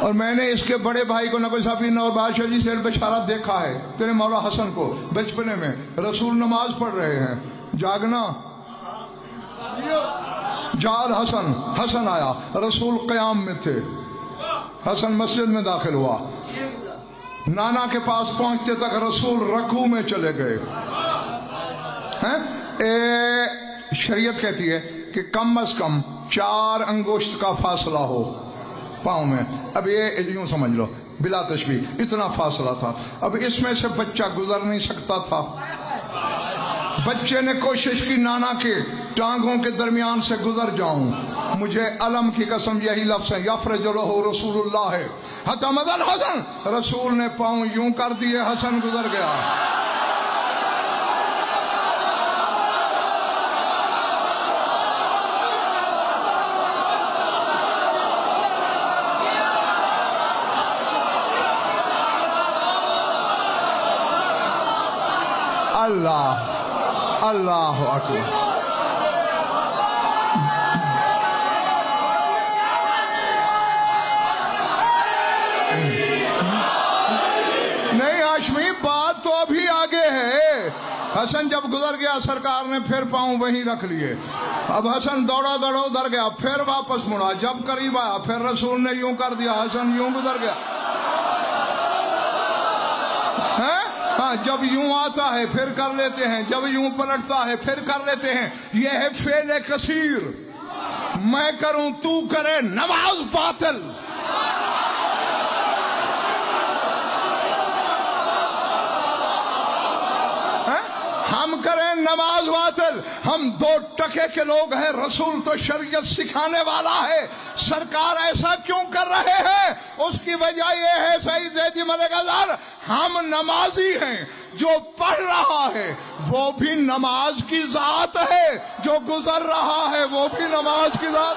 اور میں نے اس کے بڑے بھائی کو نبی صاحب نور بادشاہ جی سے بشارہ دیکھا ہے، تیرے مولا حسن کو، بچپنے میں۔ رسول نماز پڑھ رہے ہیں۔ جاگنا۔ جاد حسن حسن آیا۔ رسول قیام میں تھے۔ حسن مسجد میں داخل ہوا۔ نانا کے پاس پہنچتے تک رسول رکھو میں چلے گئے۔ اے، شریعت کہتی ہے کہ کم از کم چار انگوشت کا فاصلہ ہو۔ پاؤں میں۔ اب یہ یوں سمجھ لو، بلا تشبیح اتنا فاصلہ تھا۔ اب اس میں سے بچہ گزر نہیں سکتا تھا۔ بچے نے کوشش کی نانا کے ٹانگوں کے درمیان سے گزر جاؤں۔ مجھے علم کی قسم یہی لفظ ہے یفرج لہو رسول اللہ ہے۔ حتم حسن، رسول نے پاؤں یوں کر دیے، حسن گزر گیا۔ اللہ اللہ اکبر۔ نہیں ہاشمی بات تو ابھی آگے ہے۔ حسن جب گزر گیا، سرکار نے پھر پاؤں وہیں رکھ لیے۔ اب حسن دوڑا دوڑا ادھر گیا، پھر واپس مڑا۔ جب قریب آیا، پھر رسول نے یوں کر دیا، حسن یوں گزر گیا ہیں؟ ہاں جب یوں آتا ہے پھر کر لیتے ہیں، جب یوں پلٹتا ہے پھر کر لیتے ہیں۔ یہ ہے فیل کثیر۔ میں کروں، تو کرے نماز باطل ہیں؟ ہم کریں نماز باطل ہم دو ٹکے کے لوگ ہیں، رسول تو شریعت سکھانے والا ہے۔ سرکار ایسا کیوں کر رہے ہیں؟ اس کی وجہ یہ ہے، سعید زیدی ملک ازار ہم نمازی ہیں۔ جو پڑھ رہا ہے، وہ بھی نماز کی ذات ہے۔ جو گزر رہا ہے، وہ بھی نماز کی ذات